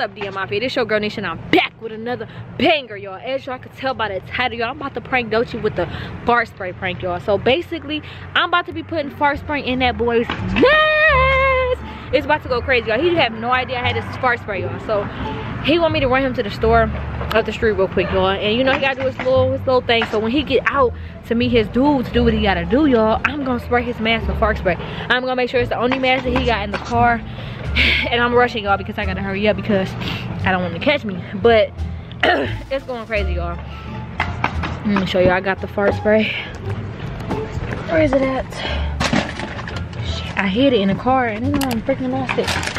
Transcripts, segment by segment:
Up YouTube? What's up DM Mafia? This your girl Nesha. I'm back with another banger, y'all. As y'all can tell by the title, y'all, I'm about to prank Dolce with the fart spray prank, y'all. So basically, I'm about to be putting fart spray in that boy's mouth. It's about to go crazy, y'all. He have no idea I had this fart spray, y'all. So he want me to run him to the store up the street real quick, y'all. And you know he gotta do his little his little thing. So when he get out to meet his dudes, do what he gotta do, y'all, I'm gonna spray his mask with fart spray. I'm gonna make sure it's the only mask that he got in the car and I'm rushing y'all because I gotta hurry up because I don't want to catch me. But it's going crazy, y'all. Let me show y'all. I got the fart spray. Where is it at? I hid it in the car and then I freaking lost it.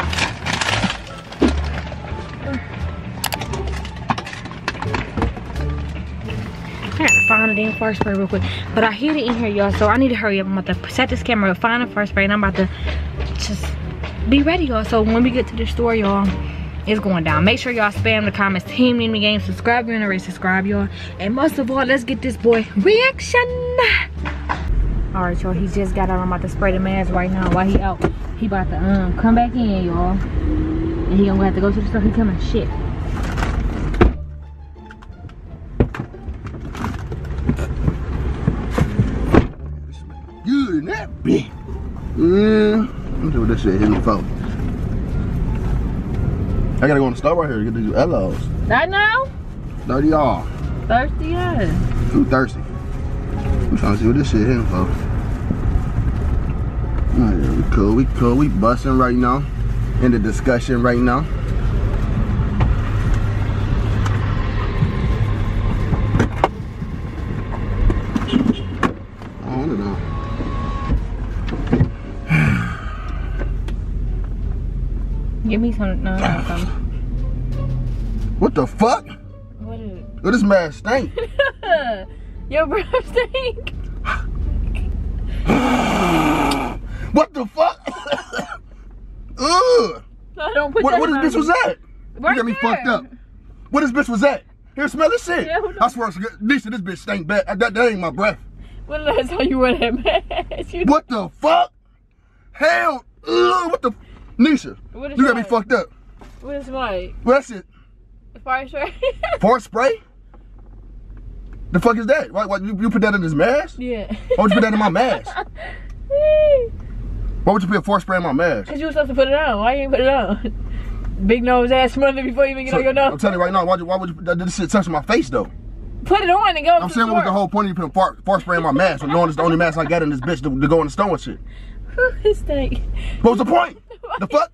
Find a damn spray real quick. But I hid it in here, y'all. So I need to hurry up. I'm about to set this camera up, find a fart spray, and I'm about to just be ready y'all. So when we get to the store y'all it's going down. Make sure y'all spam the comments. Team the game subscribe. Race subscribe y'all. And most of all let's get this boy reaction. All right y'all he just got out. I'm about to spray the mask right now while he out. He about to um come back in y'all. And he gonna have to go to the store. He coming. Shit Good in. Mm. Let me see what this shit hitting for. I gotta go in the store right here to get these Elos. I know 30 y'all. thirsty yeah I'm thirsty. I'm trying to see what this shit hitting for. Alright, yeah, we cool, we cool, we busting right now. In the discussion right now. I don't know. Give me some no no some What the fuck? what is it Oh, this man stink. Your breath stink. what the fuck? Ugh. I don't put What, that what this bitch was that? Right you got me there. fucked up. What this bitch was that? Here, smell this shit. Yeah. I swear, it's good. Nesha, this bitch stank bad. That, that ain't my breath. When last time you wear that mask? What the fuck? Hell, ugh, what the? Nesha, What is you got me that? fucked up. What is my Well, that's it. fire spray? Fart spray? The fuck is that? Why, why you, you put that in his mask? yeah. Why would you put that in my mask? Why would you put a fart spray in my mask? Cause you were supposed to put it on. Why you ain't put it on? Big nose ass smothered before you even get So, on your nose. I'm telling you right now, why, why would you that this shit touch my face though? Put it on and go. I'm saying what was the whole point of you putting fart, fart spray in my mask, knowing it's the only mask I got in this bitch to, to go in the store and shit. His stink. What was the point? The fuck?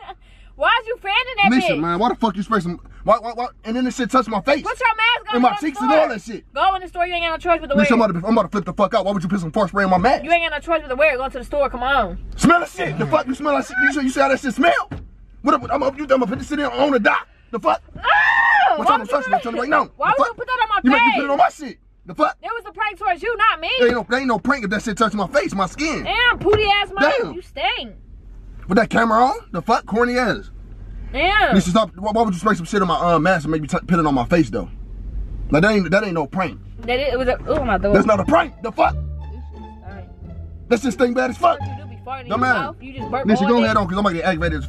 Why's you fanning that Nesha, bitch? man, why the fuck you spray some? Why, why, why? And then this shit touched my face Put your mask on. and my go in the cheeks and all that shit. Go in the store. You ain't got no choice but to wear Nesha, I'm about, to, I'm about to flip the fuck out. Why would you put some fart spray in my mask? You ain't got no choice but to wear. Go to the store. Come on. Smell the shit. The fuck you smell like shit. You see, you see how that shit smell? What? up- I'm, I'm, you, I'm gonna put this shit in on the dock. The fuck? Oh, What's why on the you touch do me? I'm telling you right now. Why would you put that on my You face? make you put it on my shit. The fuck? It was a prank towards you, not me. There ain't no, there ain't no prank if that shit touch my face, my skin. Damn, pooty ass. Damn. You stink. With that camera on? The fuck? Corny ass. Damn. Nesha, stop. Why, why would you spray some shit on my uh, mask and make me put it on my face though? Like that ain't that ain't no prank. That it, it was a. Oh my god. That's not a prank. The fuck? That shit stink bad as fuck. You do be farting No man. mouth. You just burp Nesha, all go ahead on, cause I'm gonna get aggravated.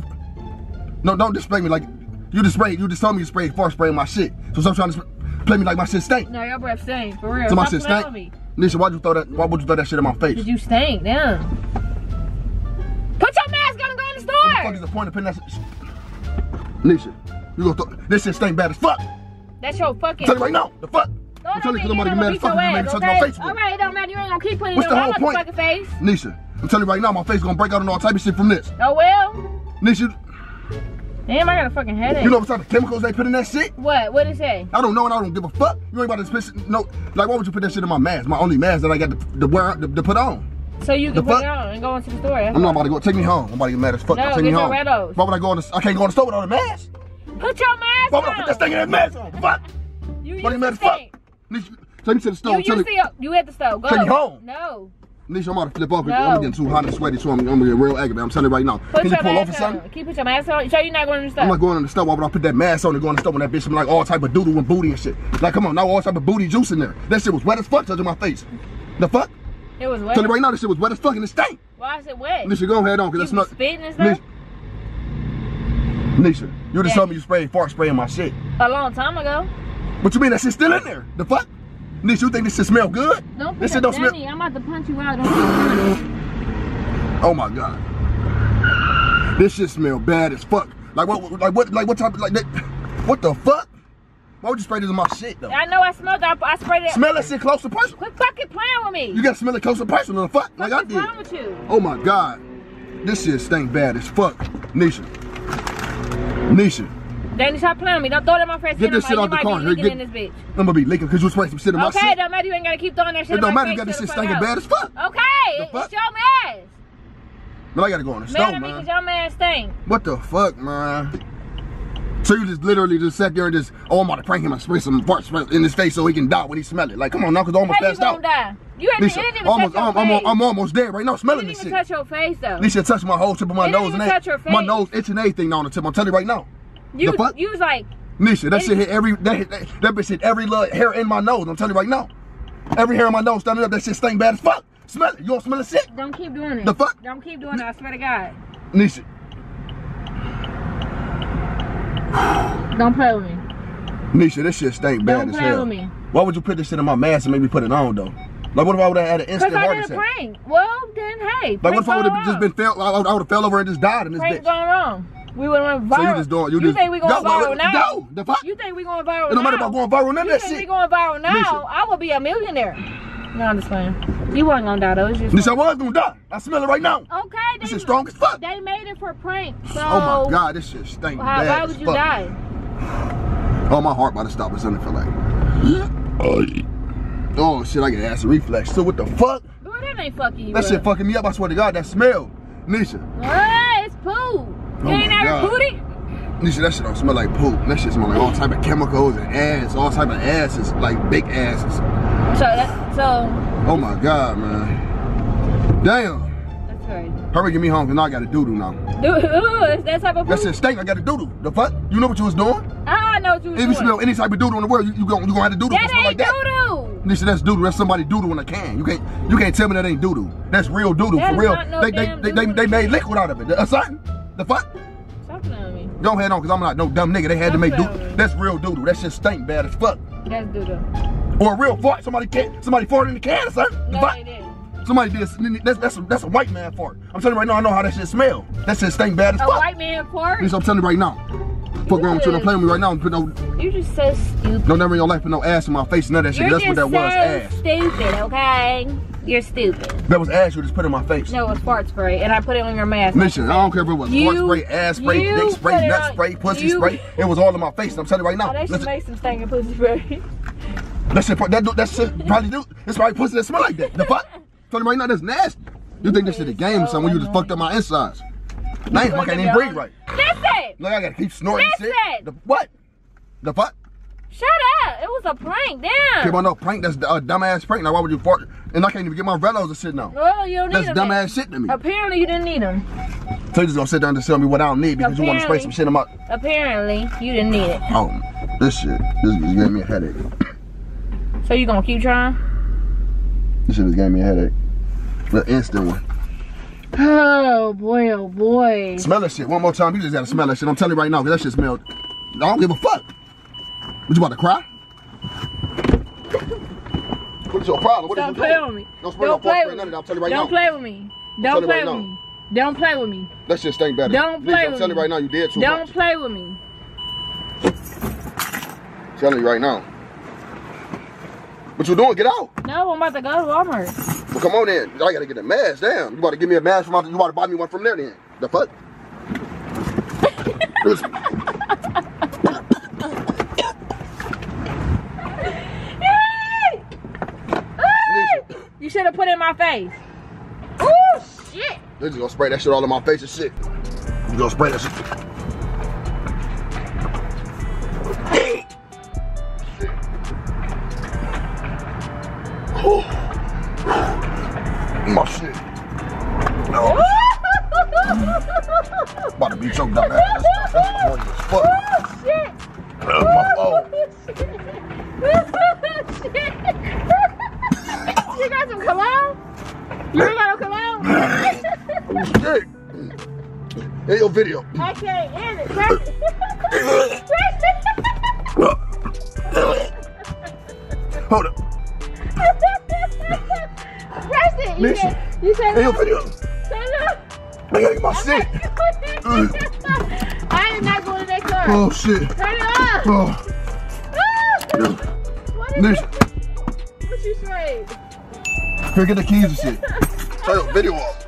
No, don't display me like you just spray. You just told me to spray fart spray my shit. So stop trying to play me like my shit stink. No, your breath stink. For real. So my Stop shit stink. with. Nesha, why'd you throw that? Why would you throw that shit in my face? Cause you stink. Damn. Fuck is the point of putting that? Shit? Nesha, you gonna throw this shit stink bad as fuck. That's your fucking. Tell you right now. The fuck. I'm telling you, that cause I'm thing about to get mad as fuck. You made me ass, touch my face. All right, it don't matter. You ain't gonna keep putting What's it the on my fucking face. Nesha, I'm telling you right now, my face gonna break out and all type of shit from this. Oh well. Nesha, Damn, I got a fucking headache. you know what type of chemicals they put in that shit? what? What it say? I don't know and I don't give a fuck. You ain't about to piss no like why would you put that shit in my mask? My only mask that I got to, to wear to, to put on. So you The can put fuck? it on and go into the store. That's I'm not about to go take me home. I'm about to get mad as fuck. No, take me home. Redos. Why would I go in the I can't go in the store without a mask? Put your mask Why would I put that thing in that mask on? Fuck. You you used mad to as fuck? Nesha, take me to the store. You used to. You at the stove. Go. Take me home. No. Nesha, I'm about to flip off. No. I'm getting too hot and sweaty, so I'm, I'm gonna get real aggravated. I'm telling you right now. Put Can you pull off or something? on. Keep put your mask on. So you're not going to the store. I'm not going in the store. Why would I put that mask on and go in the store when that bitch smell like all type of doodle and booty and shit? Like, come on, now all type of booty juice in there. That shit was wet as fuck touching my face. The fuck? It was wet. Tell you right now, this shit was wet as fuck and it stank. Why is it wet? Nesha, go ahead on, cause you that's not. spitting and stuff. Nesha, Nesha, You just Yeah. told me you sprayed fart spray in my shit. A long time ago. What you mean that shit's still in there? The fuck? Nesha, you think this shit smell good? Don't This shit don't smell. I'm about to punch you out. Don't Oh my god. This shit smell bad as fuck. Like what? Like what? Like what type of like that? What the fuck? Why would you spray this in my shit though? I know I smelled that. I sprayed it. Smell that shit close to person. Quit fucking playing with me. You gotta smell it close to person. The fuck? Like I What's did. wrong with you? Oh my god. This shit stink bad as fuck. Nesha. Nesha. Danny, stop playing with me. Don't throw it in my face. Get this shit out the car. Here, get- in this bitch. I'm gonna be leaking because you sprayed some shit in my Okay, shit. don't matter. You ain't gotta keep throwing that shit It don't my matter. You got this shit stinking bad as fuck. Okay, The it's your mess. Man, I gotta go on the Man, stove, I mean, man. it's your man stink. What the fuck, man? So you just literally just sat there and just, oh, I'm about to prank him and spray some fart spray in his face so he can die when he smell it. Like, come on now, cause I almost How you passed gonna out. die? You ain't, didn't even almost, touch your I'm, face. I'm, I'm almost dead right now, it smelling didn't this even shit. touch your face though. Nesha touched my whole tip of my It didn't nose even and touch your that, my face. nose itching everything on the tip. I'm telling you right now. You, the fuck? you was like, Nesha, that shit hit every that, hit, that, that bitch hit every little hair in my nose. I'm telling you right now. Every hair in my nose standing up, that shit stink bad as fuck. Smell it. You don't smell the shit? don't keep doing it. The fuck? Don't keep doing it. I swear to God. Nesha. Don't play with me. Nesha, this shit stink bad Don't as play hell. with me. Why would you put this shit in my mask and make me put it on though? Like what if I would have had an instant I heart did a attack? prank. Well, then hey. Like what if I would have just been fell? I would have fell over and just died in this Prank bitch. gone wrong. We would have went viral. So you just doing? You, just think we going go, viral now? Go. The fuck? You think we going viral It don't matter now? about going viral. None You of that think we shit. going viral now? I will be a millionaire. No, I'm just playing. You wasn't gonna die though. It's just. Nesha, I was gonna die. I smell it right now. Okay, they, This is strong as fuck. They made it for prank. So. Oh my god, this shit stink Why, bad why as would you fuck. die? Oh, my heart about to stop or something for like. Oh, oh shit, I get acid reflex. So what the fuck? Boy, that ain't fucking you. That up. shit fucking me up. I swear to God, that smell. Nesha, Hey, it's poo. Oh you ain't my never God. pooty? Nesha, that shit don't smell like poop. That shit smell like all type of chemicals and ass, all type of asses, like big asses. So that so Oh my God, man. Damn. that's crazy. Hurry, get me home, cause now I got to doo doo now. Ooh, it's that type of That poo. shit stink. I got to doo doo. The fuck? You know what you was doing? I know what you was If you smell any type of doo doo in the world, you, you gon' you gonna have to doo doo that like ain't that. doo doo. Nesha, that's doo doo. That's somebody doo doo in a can. You can't you can't tell me that ain't doo doo. That's real doo doo That for real. no they, they, they, they, they made liquid out of it. A something? The fuck? Stop on me. Go ahead on, cause I'm not no dumb nigga. They had to make doo. playing with me. That's real doo doo. That shit stink bad as fuck. That's doo doo. Or a real fart. Somebody can somebody farted in the can something. No, fuck? they didn't. Somebody did. That's that's a, that's a white man fart. I'm telling you right now. I know how that shit smell. That shit stink bad as A fuck. white man fart? Lisa, I'm telling you right now. Fuck around with you. Don't play with me right now. and Put no You're just so stupid. no never in your life put no ass in my face. None of that shit. You're That's what that was. Ass. stupid, okay? You're stupid. That was ass you just put in my face. No, it was fart spray, and I put it on your mask. Listen, I don't care if it was You- fart spray, ass spray, you dick spray, nut on- spray, pussy you- spray. It was all in my face. I'm telling you right now. Oh, they should Listen, make some stinking pussy spray. that shit, that, that shit probably do. It's probably pussy that smell like that. The fuck? Tell you right now, that's nasty. You think this shit a game or something when you just fucked up my insides? Now I can't even breathe right. Listen! Look, I gotta keep snorting shit. Listen! The, what? The fuck? Shut up! It was a prank, damn! on no prank. That's a uh, dumbass prank. Now why would you fart? And I can't even get my velos to sit now. Well, you don't need them. That's dumbass shit to me. Apparently, you didn't need them. So you just gonna sit down and tell me what I don't need because you want to spray some shit in my. Apparently, you didn't need it. Oh, this shit. This just gave me a headache. So you gonna keep trying? This shit just gave me a headache. The instant one. Oh boy, oh boy. Smell that shit one more time. You just gotta smell that shit. I'm telling you right now, because that shit smelled. I don't give a fuck. What you about to cry? What's your problem? What is Don't play doing? with me. Don't spray Don't play with none of me. that. I'm telling you right Don't now. play with me. Don't play right with now. me. Don't play with me. That shit stink better. Don't play I'm with telling you me. right now, you did too Don't much. play with me. telling you right now. What you doing? Get out. No, I'm about to go to Walmart. Well, come on then. I gotta get a mask. Damn. You about to give me a mask from out You about to buy me one from there then. The fuck? You should have put it in my face. Oh, shit. They just gonna spray that shit all in my face and shit. You gonna spray that shit. My shit. No. About to be choked out. That's, that's, as fuck. Oh, shit. That's my fault. Oh, shit. you got some cologne? You got no cologne? Shit. Hey, yo, video. I can't end it. Press it. Hold up. It. You Listen. said, you said, Hey, yo, video. turn up. I gotta get my shit. I am not going to that car. Oh, shit. Turn it up. Oh, Ah! What is listen. What you say? Here, get the keys and shit. Turn the video off.